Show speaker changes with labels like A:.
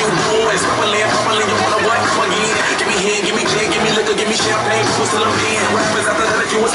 A: you
B: boys. Papa land, Papa land, you wanna what? Plug in. Give me hand, give me gin, give me liquor, give me champagne, booze till I'm dead. Rappers after that, you was